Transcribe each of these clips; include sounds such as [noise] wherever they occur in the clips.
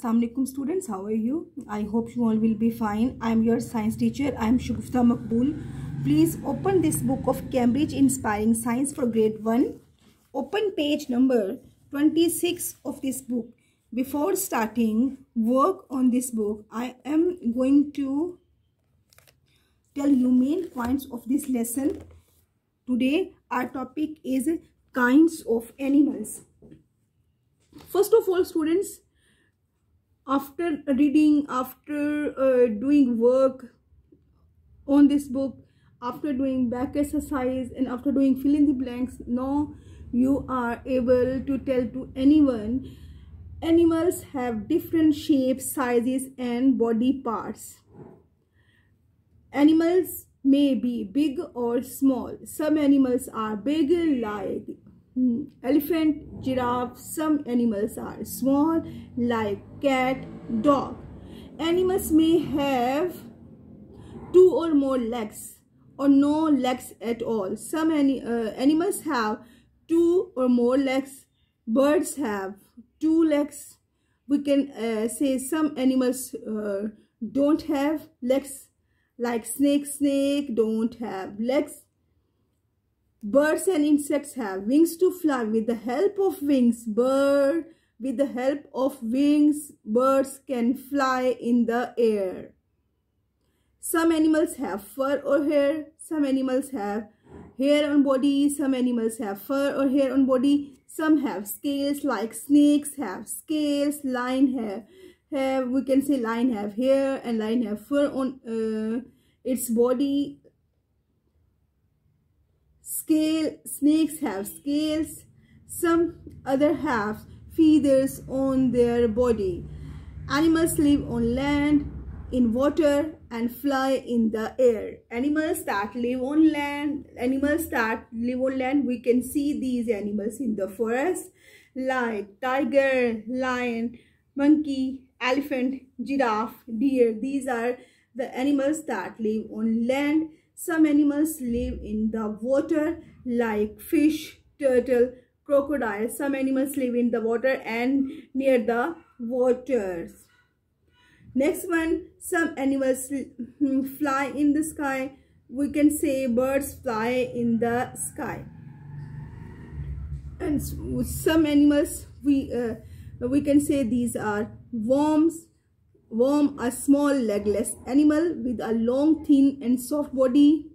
Assalamualaikum students. How are you? I hope you all will be fine. I am your science teacher. I am Shagufta Maqbool. Please open this book of Cambridge Inspiring Science for grade 1 open page number 26 of this book. Before starting work on this book I am going to tell you main points of this lesson. Today our topic is kinds of animals. First of all students after reading after uh, doing work on this book after doing back exercise and after doing fill in the blanks now you are able to tell to anyone animals have different shapes sizes and body parts animals may be big or small some animals are big like. Elephant, giraffe, some animals are small like cat, dog. Animals may have two or more legs or no legs at all. Some any, uh, animals have two or more legs. Birds have two legs. We can uh, say some animals uh, don't have legs like snake. Snake don't have legs Birds and insects have wings to fly. With the help of wings, bird with the help of wings, birds can fly in the air. Some animals have fur or hair. Some animals have hair on body. Some animals have fur or hair on body. Some have scales like snakes have scales. Lion have, have we can say lion have hair and lion have fur on uh, its body scale snakes have scales. Some other have feathers on their body. Animals live on land in water and fly in the air. Animals that live on land animals that live on land we can see these animals in the forest like tiger lion monkey elephant giraffe deer. These are the animals that live on land some animals live in the water like fish, turtle, crocodile. Some animals live in the water and near the waters. Next one, some animals fly in the sky. We can say birds fly in the sky. And some animals, we, uh, we can say these are worms, Worm, a small legless animal with a long, thin and soft body.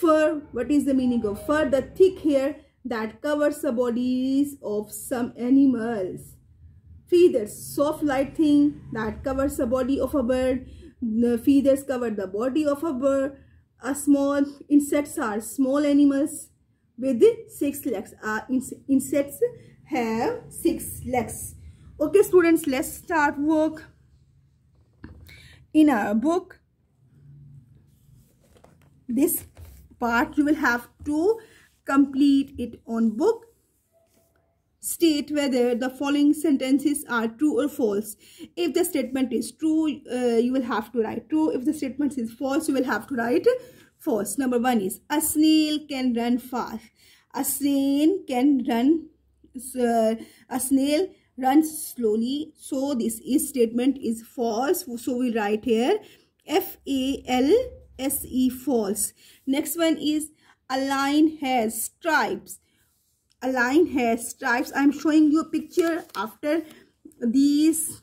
Fur, what is the meaning of fur? The thick hair that covers the bodies of some animals. Feathers, soft light thing that covers the body of a bird. The feathers cover the body of a bird. A small insects are small animals with six legs. Uh, insects have six legs okay students let's start work. In our book this part you will have to complete it on book. State whether the following sentences are true or false. If the statement is true uh, you will have to write true. If the statement is false you will have to write false. Number one is a snail can run fast. A snail can run uh, a snail runs slowly. So this is statement is false. So we write here f a l s e false. Next one is a lion has stripes. A lion has stripes. I'm showing you a picture after these.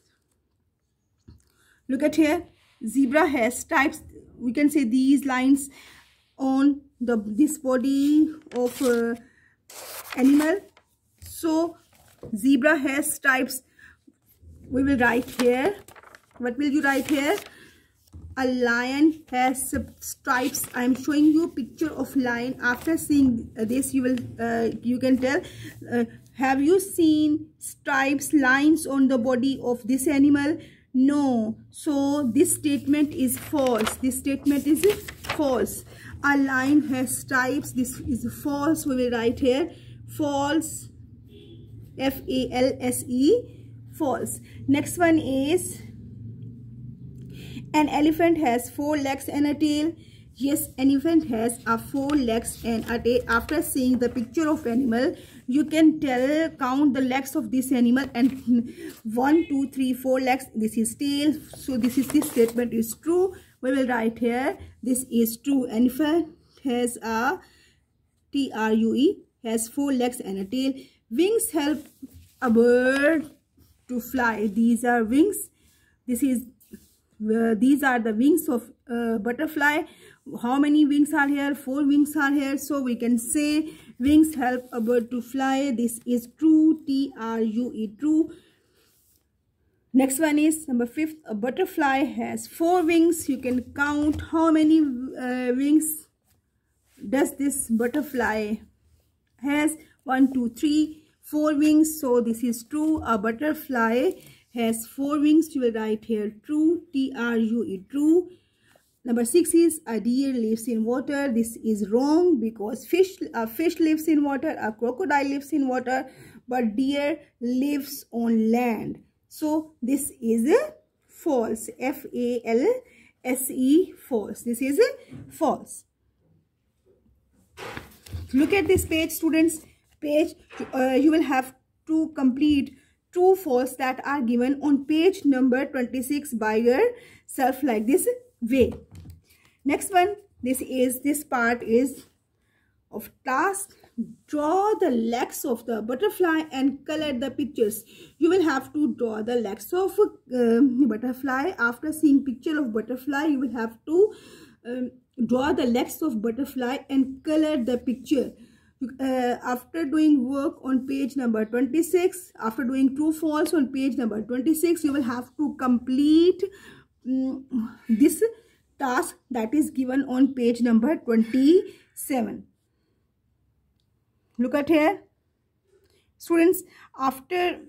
Look at here zebra has stripes. We can say these lines on the this body of uh, animal. So zebra has stripes we will write here. What will you write here? A lion has stripes. I am showing you a picture of lion. After seeing this you will uh, you can tell uh, have you seen stripes lines on the body of this animal? No. So this statement is false. This statement is false. A lion has stripes. This is false. We will write here. False F-A-L-S-E, false. Next one is, an elephant has four legs and a tail. Yes, an elephant has a four legs and a tail. After seeing the picture of animal, you can tell count the legs of this animal and [laughs] one two three four legs this is tail so this is this statement is true we will write here this is true elephant has a t-r-u-e has four legs and a tail wings help a bird to fly. These are wings. This is uh, these are the wings of uh, butterfly. How many wings are here? Four wings are here. So we can say wings help a bird to fly. This is true. T r u e true. Next one is number fifth. A butterfly has four wings. You can count how many uh, wings does this butterfly has. One two three four wings so this is true a butterfly has four wings you will write here true t r u e true Number six is a deer lives in water. This is wrong because fish a fish lives in water, a crocodile lives in water, but deer lives on land. So this is a false. F A L S E false. This is a false. Look at this page, students. Page uh, you will have to complete true false that are given on page number 26 by yourself like this way. Next one this is this part is of task. Draw the legs of the butterfly and color the pictures. You will have to draw the legs of uh, butterfly. After seeing picture of butterfly you will have to um, draw the legs of butterfly and color the picture uh, after doing work on page number 26 after doing true false on page number 26 you will have to complete um, this task that is given on page number 27 look at here. Students after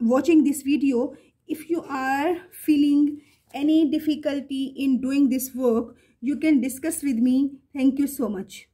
watching this video if you are feeling any difficulty in doing this work you can discuss with me. Thank you so much